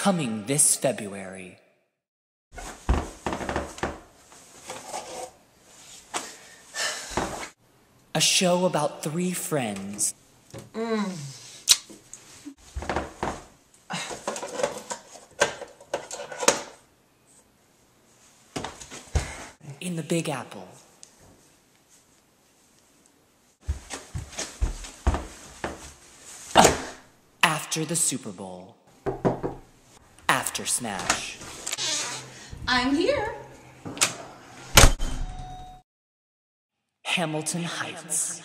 coming this February. A show about three friends. Mm. In the Big Apple. After the Super Bowl. After Smash. I'm here. Hamilton Heights.